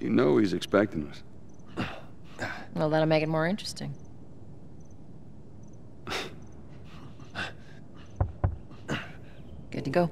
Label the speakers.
Speaker 1: You know he's expecting us.
Speaker 2: Well, that'll make it more interesting. Good to go.